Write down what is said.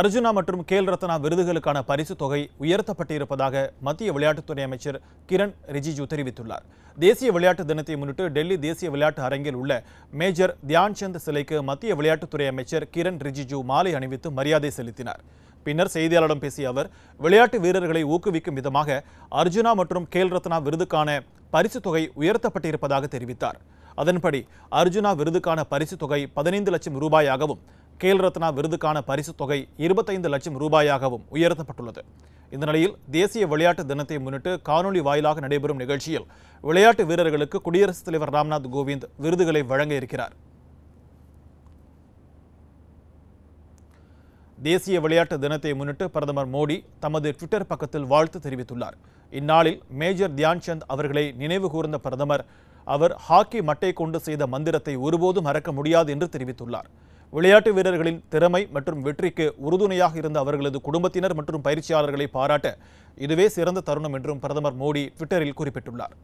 அர்ஜுனா மற்றும் கேல் ரத்னா விருதுகளுக்கான பரிசு தொகை உயர்த்தப்பட்டிருப்பதாக மத்திய விளையாட்டுத்துறை அமைச்சர் கிரண் ரிஜிஜு தெரிவித்துள்ளார். தேசிய விளையாட்டு தினத்தை முன்னிட்டு டெல்லி தேசிய விளையாட்டு அரங்கில் உள்ள மேஜர் தியான் சந்த் சிலைக்கு மத்திய விளையாட்டுத்துறை அமைச்சர் கிரண் ரிஜிஜு மாலை அணிவித்து மரியாதை செலுத்தினார். பின்னர் செய்தியாளரிடம் பேசிய அவர் விளையாட்டு வீரர்களை ஊக்குவிக்கும் விதமாக அர்ஜுனா மற்றும் கேல் ரத்னா விருதுக்கான பரிசு தொகை உயர்த்தப்பட்டிருப்பதாக தெரிவித்தார். அதன்படி அர்ஜுனா விருதுக்கான பரிசு தொகை பதினைந்து லட்சம் ரூபாயாகவும் கேல் ரத்னா விருதுக்கான பரிசு தொகை இருபத்தைந்து லட்சம் ரூபாயாகவும் உயர்த்தப்பட்டுள்ளது. இந்த நிலையில் தேசிய விளையாட்டு தினத்தை முன்னிட்டு காணொலி வாயிலாக நடைபெறும் நிகழ்ச்சியில் விளையாட்டு வீரர்களுக்கு குடியரசுத் தலைவர் ராம்நாத் கோவிந்த் விருதுகளை வழங்க இருக்கிறார். தேசிய விளையாட்டு தினத்தை முன்னிட்டு பிரதமர் மோடி தமது ட்விட்டர் பக்கத்தில் வாழ்த்து தெரிவித்துள்ளார். இந்நாளில் மேஜர் தியான் சந்த் அவர்களை நினைவு கூர்ந்த பிரதமர் அவர் ஹாக்கி மட்டை கொண்டு செய்த மந்திரத்தை ஒருபோதும் மறக்க முடியாது என்று தெரிவித்துள்ளார். விளையாட்டு வீரர்களின் திறமை மற்றும் வெற்றிக்கு உறுதுணையாக இருந்த அவர்களது குடும்பத்தினர் மற்றும் பயிற்சியாளர்களை பாராட்ட இதுவே சிறந்த தருணம் என்றும் பிரதமர் மோடி ட்விட்டரில் குறிப்பிட்டுள்ளார்.